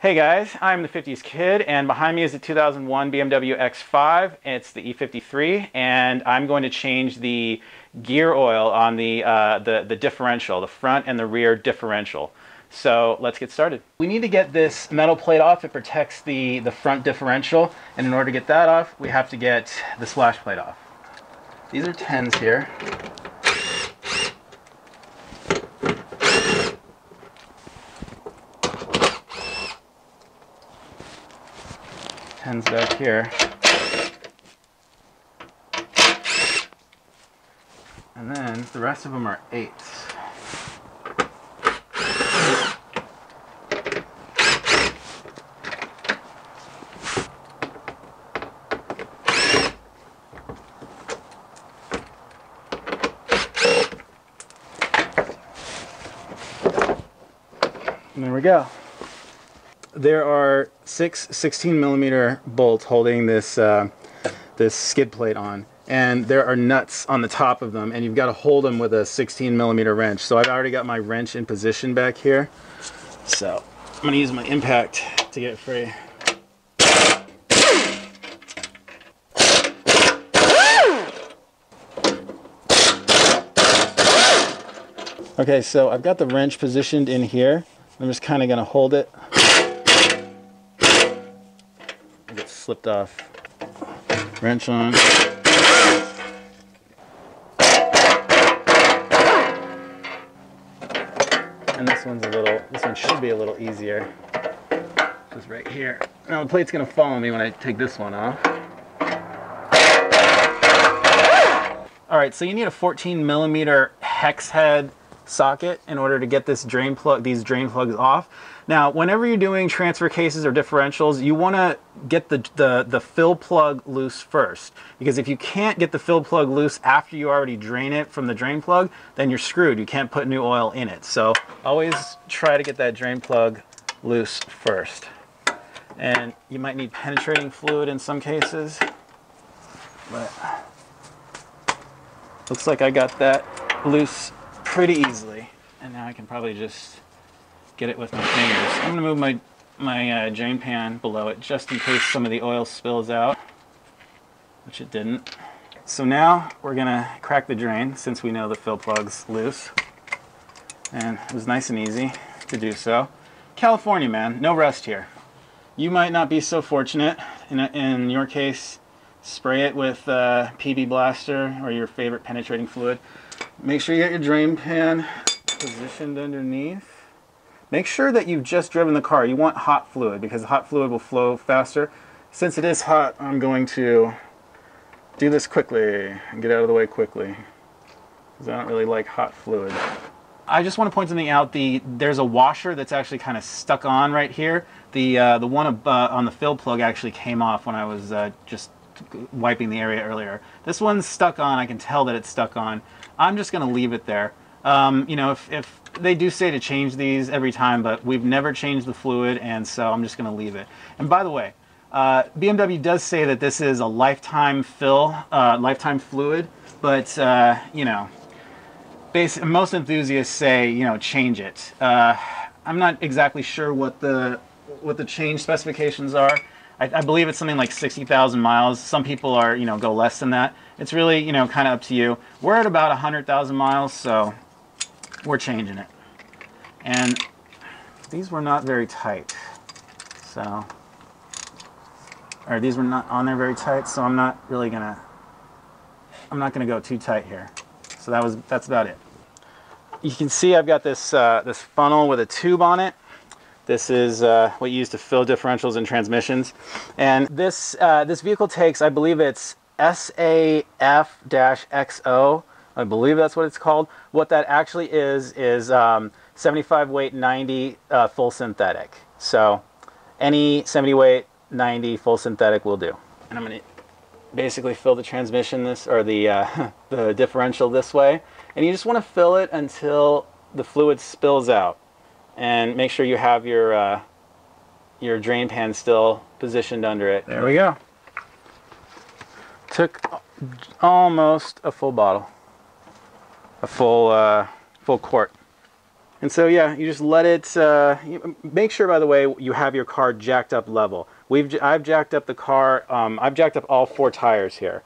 Hey guys, I'm the 50s Kid, and behind me is the 2001 BMW X5. It's the E53, and I'm going to change the gear oil on the, uh, the, the differential, the front and the rear differential. So let's get started. We need to get this metal plate off. It protects the, the front differential, and in order to get that off, we have to get the splash plate off. These are 10s here. Tens back here. And then the rest of them are eights. There we go there are six 16 millimeter bolts holding this uh, this skid plate on and there are nuts on the top of them and you've got to hold them with a 16 millimeter wrench. So I've already got my wrench in position back here. So I'm gonna use my impact to get free. Okay, so I've got the wrench positioned in here. I'm just kind of going to hold it slipped off. Wrench on. And this one's a little, this one should be a little easier. Just right here. Now the plate's gonna fall on me when I take this one off. All right, so you need a 14 millimeter hex head socket in order to get this drain plug, these drain plugs off. Now, whenever you're doing transfer cases or differentials, you want to get the, the, the fill plug loose first. Because if you can't get the fill plug loose after you already drain it from the drain plug, then you're screwed. You can't put new oil in it. So always try to get that drain plug loose first. And you might need penetrating fluid in some cases. But looks like I got that loose pretty easily. And now I can probably just get it with my fingers. I'm gonna move my, my uh, drain pan below it just in case some of the oil spills out, which it didn't. So now we're gonna crack the drain since we know the fill plug's loose. And it was nice and easy to do so. California, man, no rest here. You might not be so fortunate. In, in your case, spray it with uh, PB Blaster or your favorite penetrating fluid. Make sure you get your drain pan positioned underneath. Make sure that you've just driven the car. You want hot fluid because hot fluid will flow faster. Since it is hot, I'm going to do this quickly and get out of the way quickly because I don't really like hot fluid. I just want to point something out. The There's a washer that's actually kind of stuck on right here. The, uh, the one uh, on the fill plug actually came off when I was uh, just wiping the area earlier. This one's stuck on. I can tell that it's stuck on. I'm just going to leave it there. Um, you know, if, if they do say to change these every time, but we've never changed the fluid, and so I'm just going to leave it. And by the way, uh, BMW does say that this is a lifetime fill, uh, lifetime fluid, but uh, you know, most enthusiasts say you know change it. Uh, I'm not exactly sure what the what the change specifications are. I, I believe it's something like 60,000 miles. Some people are you know go less than that. It's really you know kind of up to you. We're at about 100,000 miles, so we're changing it. And these were not very tight. So, or these were not on there very tight, so I'm not really gonna, I'm not gonna go too tight here. So that was, that's about it. You can see I've got this, uh, this funnel with a tube on it. This is uh, what you use to fill differentials and transmissions. And this, uh, this vehicle takes, I believe it's SAF-XO I believe that's what it's called. What that actually is is um, 75 weight 90 uh, full synthetic. So any 70 weight 90 full synthetic will do. And I'm going to basically fill the transmission this or the uh, the differential this way, and you just want to fill it until the fluid spills out, and make sure you have your uh, your drain pan still positioned under it. There we go. Took almost a full bottle a full uh, full quart. And so yeah, you just let it. Uh, make sure, by the way, you have your car jacked up level. We've I've jacked up the car. Um, I've jacked up all four tires here,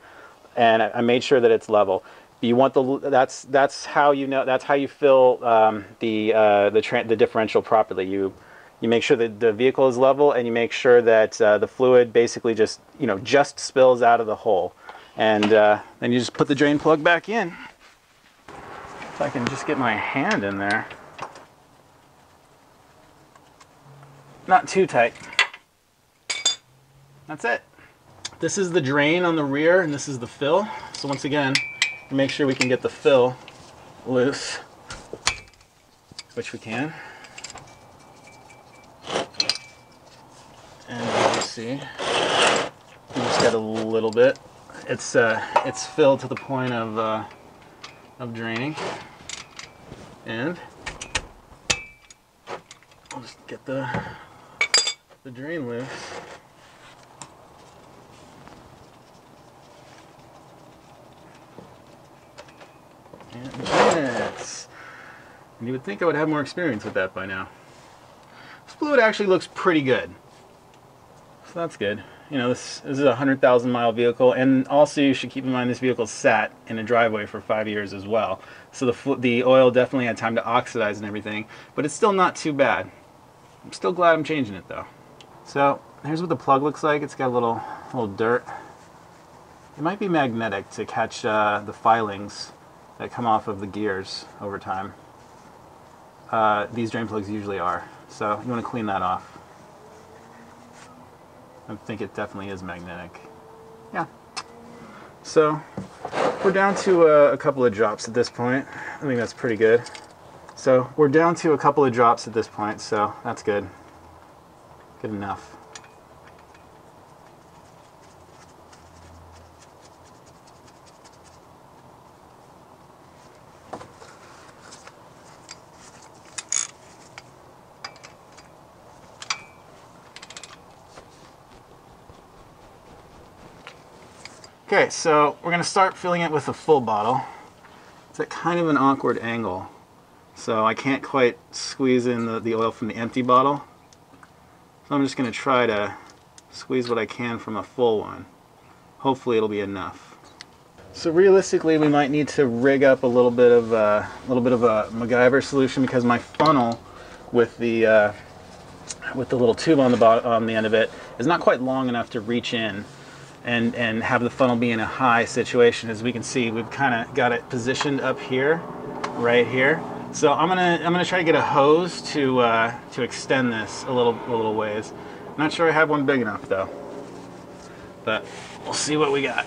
and I, I made sure that it's level. You want the that's that's how you know that's how you fill um, the uh, the the differential properly. You you make sure that the vehicle is level, and you make sure that uh, the fluid basically just you know just spills out of the hole, and uh, then you just put the drain plug back in. If I can just get my hand in there. Not too tight. That's it. This is the drain on the rear and this is the fill. So once again, make sure we can get the fill loose, which we can. And you see, you just get a little bit. It's uh, it's filled to the point of uh, of draining, and I'll just get the the drain loose. And minutes. And you would think I would have more experience with that by now. This fluid actually looks pretty good. So that's good. You know, this, this is a 100,000 mile vehicle, and also you should keep in mind this vehicle sat in a driveway for five years as well. So the, the oil definitely had time to oxidize and everything, but it's still not too bad. I'm still glad I'm changing it though. So here's what the plug looks like. It's got a little, little dirt. It might be magnetic to catch uh, the filings that come off of the gears over time. Uh, these drain plugs usually are. So you want to clean that off. I think it definitely is magnetic. Yeah. So we're down to a, a couple of drops at this point. I think that's pretty good. So we're down to a couple of drops at this point, so that's good. Good enough. Okay, so we're gonna start filling it with a full bottle. It's at kind of an awkward angle. So I can't quite squeeze in the, the oil from the empty bottle. So I'm just gonna try to squeeze what I can from a full one. Hopefully it'll be enough. So realistically, we might need to rig up a little bit of uh, a little bit of a MacGyver solution because my funnel with the uh, with the little tube on the bottom on the end of it is not quite long enough to reach in and and have the funnel be in a high situation. As we can see, we've kind of got it positioned up here, right here. So I'm gonna I'm gonna try to get a hose to uh, to extend this a little a little ways. Not sure I have one big enough though, but we'll see what we got.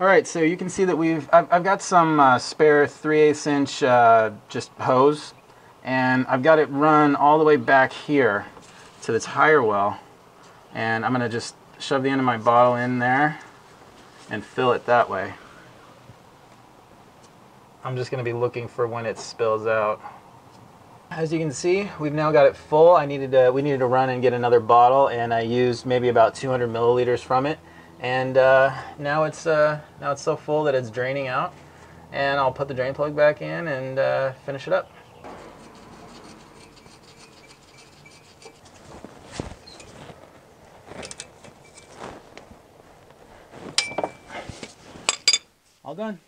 All right, so you can see that we've I've, I've got some uh, spare 3 8 inch uh, just hose, and I've got it run all the way back here to the tire well, and I'm gonna just shove the end of my bottle in there and fill it that way. I'm just going to be looking for when it spills out. As you can see, we've now got it full. I needed to, we needed to run and get another bottle, and I used maybe about 200 milliliters from it. And uh, now it's uh, now it's so full that it's draining out. And I'll put the drain plug back in and uh, finish it up. Done.